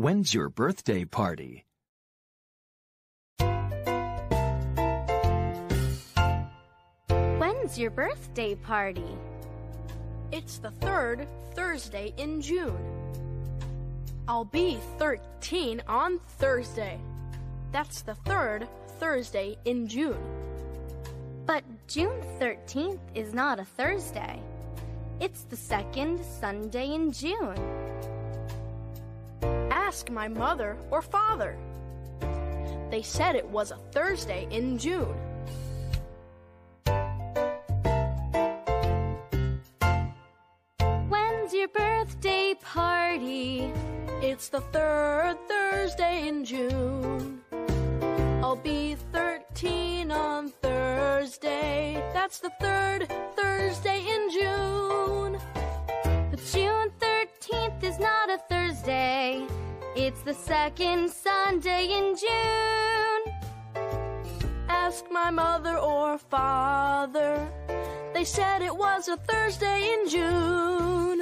When's your birthday party? When's your birthday party? It's the third Thursday in June. I'll be 13 on Thursday. That's the third Thursday in June. But June 13th is not a Thursday. It's the second Sunday in June. Ask my mother or father. They said it was a Thursday in June. When's your birthday party? It's the third Thursday in June. I'll be 13 on Thursday. That's the third Thursday in June. But June 13th is not a Thursday. It's the second Sunday in June. Ask my mother or father. They said it was a Thursday in June.